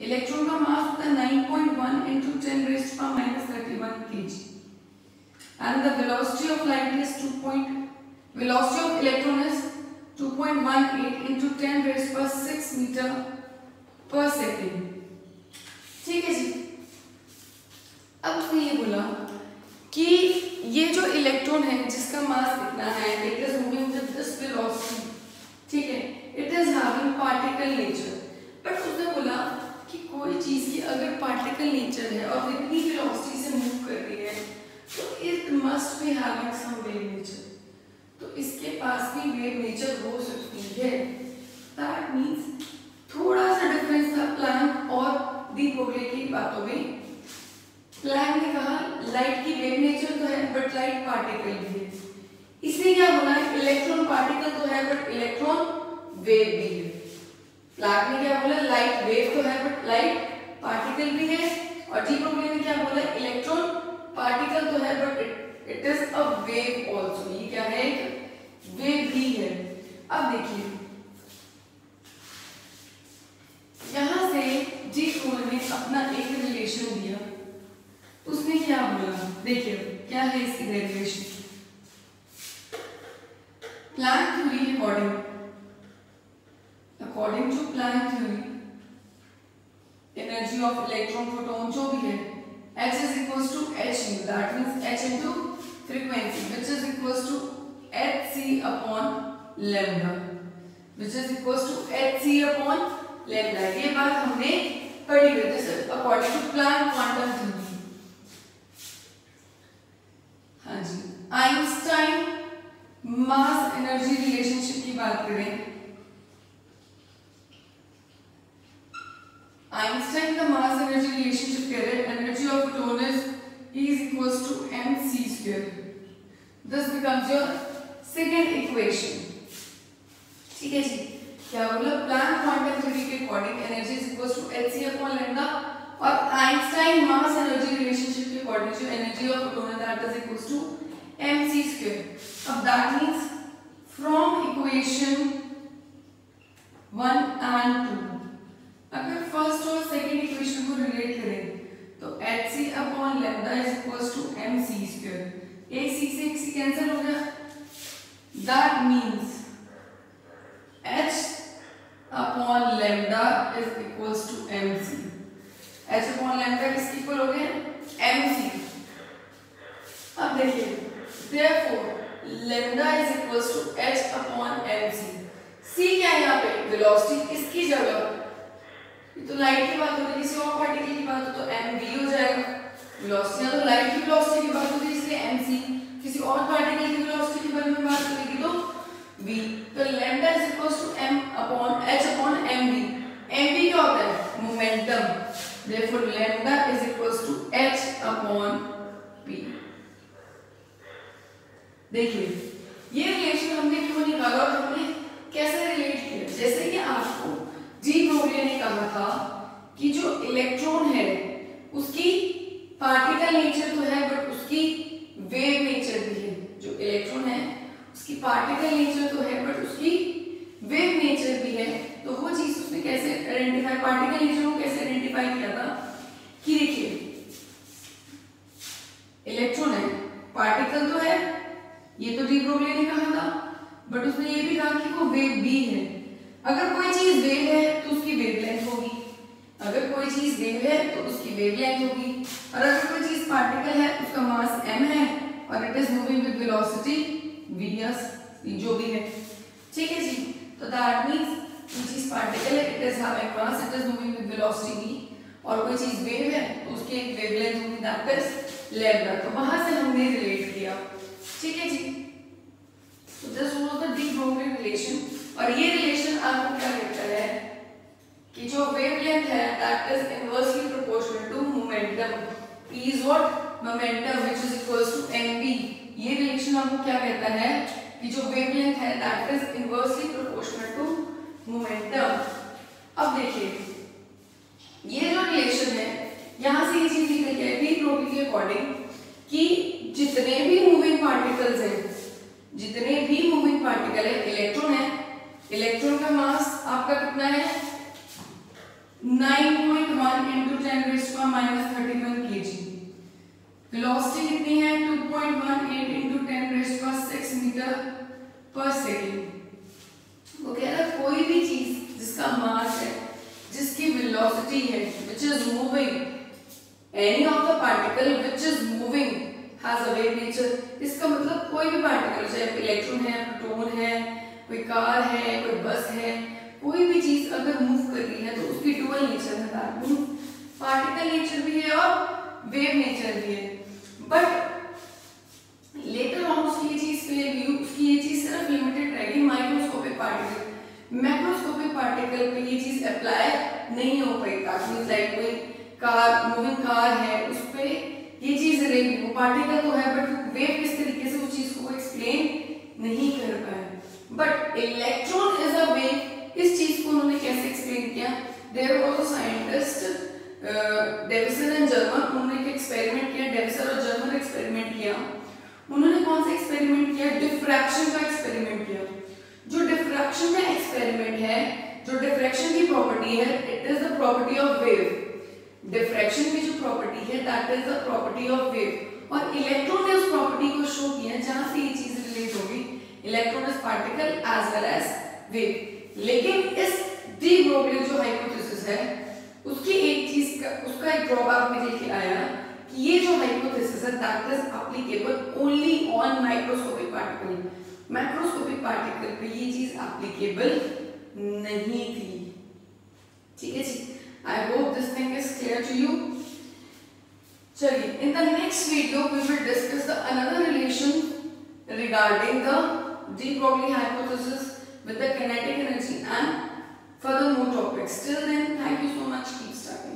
Electron का मास होता है 9.1 point one into ten raised power minus thirty one K G and the velocity of light is two point velocity of electron is 2.18 into 10 raised per 6 metre पर second ठीक है जी? अब उसने ये बोला कि ये जो इलेक्ट्रॉन है, जिसका मास इतना है it is moving with this velocity ठीक है it is having particle nature but उसने बोला कि कोई चीज़ की अगर पार्टिकल नेचर है और इतनी वेलोसिटी से मूव कर रही है तो it must be having some wave nature तो इसके भी नेचर हो सकती है। दैट मींस थोड़ा सा डिफरेंस था प्लैंक और दी ब्रोगली की बातों में। प्लैंक ने कहा लाइट की वेव नेचर तो है बट लाइट पार्टिकल भी है। इसने क्या बोला इलेक्ट्रॉन पार्टिकल तो है बट इलेक्ट्रॉन वेव भी है। प्लैंक ने क्या बोला? लाइट वेव तो है बट लाइट पार्टिकल भी है। और डी ब्रोगली ने क्या बोला? इलेक्ट्रॉन पार्टिकल तो है but it is a wave also ये क्या है? वेव भी है। अब देखिए। यहाँ से जी कोल ने अपना एक रिलेशन दिया, उसने क्या बोला? देखिए, क्या है इसकी derivation Planck theory according according to Planck theory energy of electron proton जो भी है, h is equals to h nu that means h into frequency, which is equals to hc upon lambda, which is equals to hc upon lambda. ये बात हमने पढ़ी हुई this according to Planck quantum theory हाँ जी Einstein mass energy relationship की बात करें। आइंस्टाइन का मास एनर्जी रिलेशनशिप कह रहे हैं energy of photon is E is equals to mc square. This becomes your second equation. ठीक है जी? क्या बोला? प्लान क्वांटम थ्योरी के according energy is equal to hc upon lambda और आइंस्टाइन मास एनर्जी रिलेशनशिप के अकॉर्डिंग जो energy of है that is equal to mc square. अब that means from equation 1 and 2 अगर फ़र्स्ट और सेकंड इक्वेशन को relate करें तो C upon lambda is equal to M C square एक सी से एक सी कैंसिल हो गया। H upon lambda is equal to M C H upon lambda किसके इक्वल हो गया? एम अब देखिए, therefore is equal to H upon M C C क्या है यहाँ पे? वेलोसिटी इसकी जगह? तो लाइट की बात हो रही किसी और पार्टिकल की बात हो तो एम वी हो जाएगा। वेलोसिटी तो लाइट की वेलोसिटी v. तो lambda is equal to m upon h upon mv mv क्या होता है? Momentum therefore lambda is equal to h upon p. देखिए ये रिलेशन हमने क्यों निकाला और हमने कैसे रिलेट किया? जैसे कि आपको जी ब्रोगली ने कहा था कि जो इलेक्ट्रॉन है, उसकी पार्टिकल नेचर तो है बट उसकी वेव नेचर भी है। जो इलेक्ट्रॉन है, उसकी पार्टिकल नेचर तो है बट उसकी वेव नेचर भी है तो वो चीज़ उसने कैसे आइडेंटिफाई पार्टिकल नेचर को कैसे आइडेंटिफाई किया था कि देखिए इलेक्ट्रॉन है पार्टिकल तो है ये तो डी ब्रोगली ने कहा था बट उसने ये भी कहा कि वो वेव भी है अगर कोई चीज़ वेव है तो उसकी वेवलेंथ होगी अगर कोई वेव है तो उसकी वेवलेंथ होगी। और अगर कोई चीज़ पार्टिकल है, उसका मास m है, और it is moving with velocity v जो भी है। ठीक है जी? तो दैट मींस कोई चीज़ पार्टिकल है it is having mass it is moving with velocity v और कोई चीज़ वेव है तो उसकी एक वेवलेंथ होगी दैट इज़ लैम्डा तो वहाँ से हमने रिलेट किया। ठीक है जी? तो this was the de Broglie relation और ये रिलेशन आपको क्या कहता है? कि जो वेवलेंथ है that is inversely proportional to momentum p is what momentum which is equals to mv ये रिलेशन आपको क्या कहता है? कि जो वेवलेंथ है that is inversely proportional to momentum अब देखिए, ये जो रिलेशन है, यहाँ से ये चीज़ निकल है डी ब्रोगली के अकॉर्डिंग कि जितने भी मूविंग पार्टिकल्स हैं, जितने भी मूविंग पार्टिकल है इलेक्ट्रॉन है इलेक्ट्रॉन का मास आपका कितना है? 9.1 into 10 raised to minus 31 kg velocity कितनी है 2.18 into 10 raised to 6 मीटर पर सेकेंड वो कह रहा है कोई भी चीज़ जिसका मास है जिसकी वेलोसिटी है which is moving any of the particle which is moving has a wave nature इसका मतलब कोई भी पार्टिकल चाहे इलेक्ट्रॉन है प्रोटॉन है कोई कार है कोई बस है कोई भी चीज़ अगर मूव कर रही है तो उसकी डुअल नेचर है दैट पार्टिकल नेचर भी है और वेव नेचर भी है। बट लेटर ऑन उसकी ये चीज़ फेल हुई। उसकी ये चीज़ सिर्फ़ लिमिटेड रहेगी माइक्रोस्कोपिक पार्टिकल मैक्रोस्कोपिक पार्टिकल पे ये चीज़ अप्लाई नहीं हो पाई। मींस लाइक कोई कार मूविंग कार है, उस पे ये चीज़ रहेगी। वो पार्टिकल तो है बट वेव किस तरीके से उस चीज़ को एक्सप्लेन नहीं कर पाए। But electron is a wave इस चीज़ को उन्होंने कैसे एक्सप्लेन किया? There was scientist Davisson and German उन्होंने एक एक्सपेरिमेंट किया डेविसन और जर्मन एक्सपेरिमेंट किया। उन्होंने कौन सा एक्सपेरिमेंट किया? डिफ्रैक्शन का एक्सपेरिमेंट किया। जो डिफ्रैक्शन का एक्सपेरिमेंट है, जो डिफ्रैक्शन की प्रॉपर्टी है it is the property of wave diffraction की जो प्रॉपर्टी है that is the property of wave और इलेक्ट्रॉन ने उस प्रॉपर्टी को शो किया जहाँ से ये चीज़ रिलेट होगी। Electron is particle as well as wave लेकिन इस डी ब्रोगली जो हाइपोथेसिस है, उसकी एक चीज़ का, उसका एक ड्रॉबैक में लेके आया कि ये जो हाइपोथेसिस है that is applicable only on microscopic particle microscopic particle पे ये चीज़ एप्लीकेबल नहीं थी। ठीक है जी? I hope this thing is clear to you चलिए in the next video we will discuss the another relation regarding the de Broglie hypothesis with the kinetic energy and further more topics. Till then, thank you so much. Keep studying.